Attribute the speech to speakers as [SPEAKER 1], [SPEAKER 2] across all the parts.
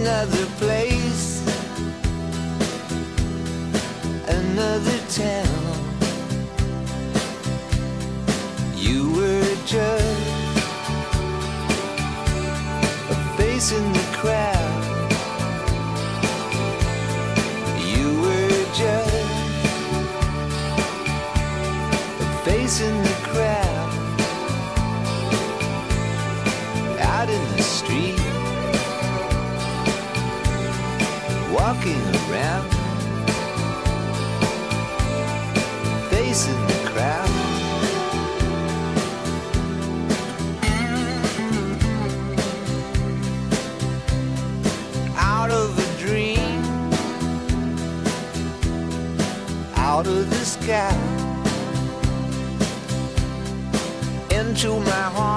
[SPEAKER 1] another place, another town. You were just a face in the crowd. You were just a face in the crowd. Walking around, facing the crowd. Out of a dream, out of the sky, into my heart,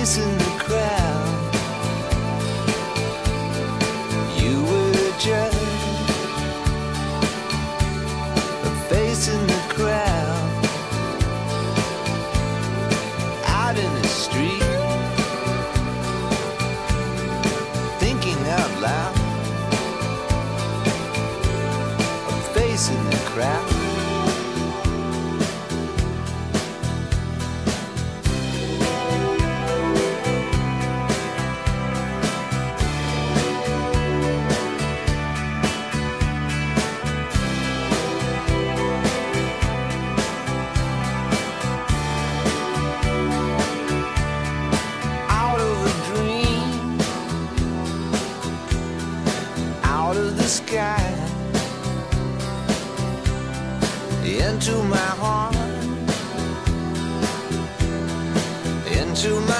[SPEAKER 1] in the crowd. You were just a face in the crowd. Out in the street, thinking out loud. A face in the crowd. Into my heart, into my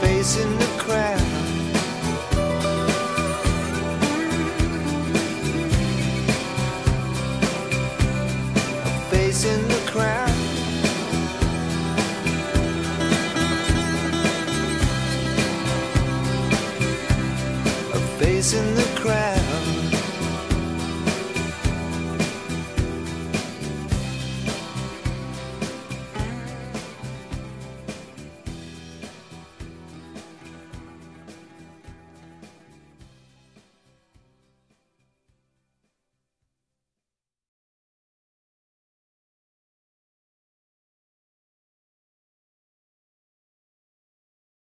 [SPEAKER 1] Facing the